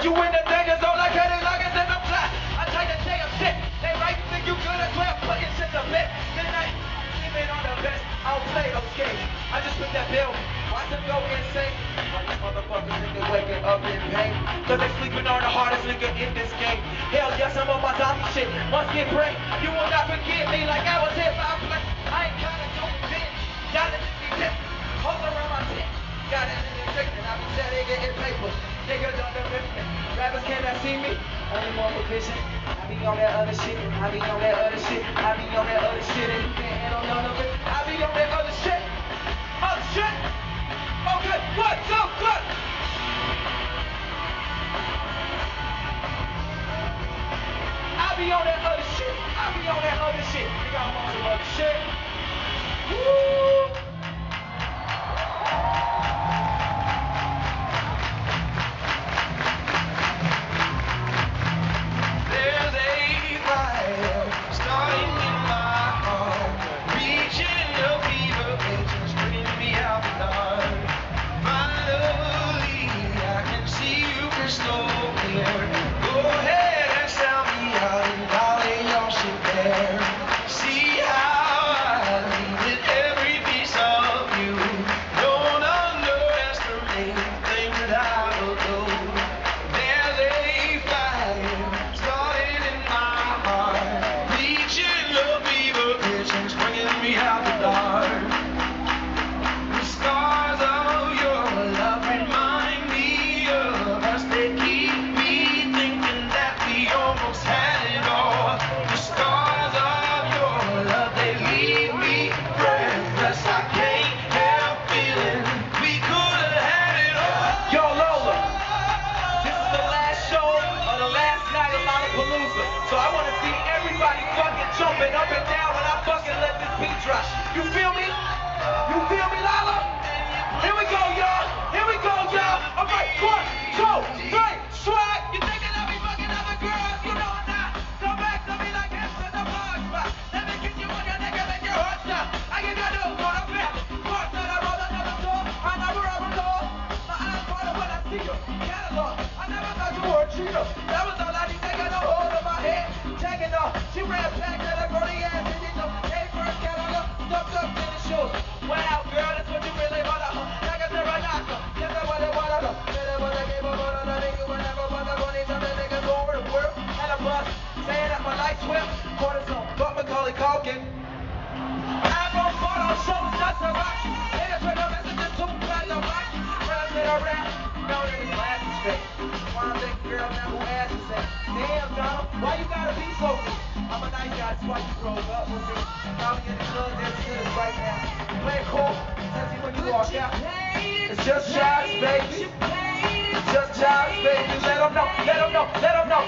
You in the danger zone like Kenny Loggins in the fly. I tell you, say I'm sick. They right think you good, I swear I'm putting shit to bed. Then sleeping on the best. I don't play those games. I just put that bill. Watch them go insane. These motherfuckers niggas waking up in pain. Cause they sleeping on the hardest nigga in this game. Hell yes, I'm on my zombie shit. Must get brain. You will not forget me like I was here by See me. One for vision. I be on that other shit. I be on that other shit. I be on that other shit. And you can't handle none of it. I be on that other shit. Other shit. Okay, what's up, good? I be on that other So I want to see everybody fucking jumping up and down when I fucking let this beat drop. You feel me? You feel me, Saying that my life swim. Cortisone. But Macaulay Culkin. iPhone photo shows just a rock. It for the messages to cut the rock. Runs it around. Know that his glass is fake. Wanna think girl now who ass is that? Damn, Donald, why you gotta be so mean? I'm a nice guy, that's why you broke up with me. Probably in the club, that's good right now. Play it cool, sexy when you walk out. It's just jobs, baby. It's just jobs, baby. Let them know, let them know, let them know.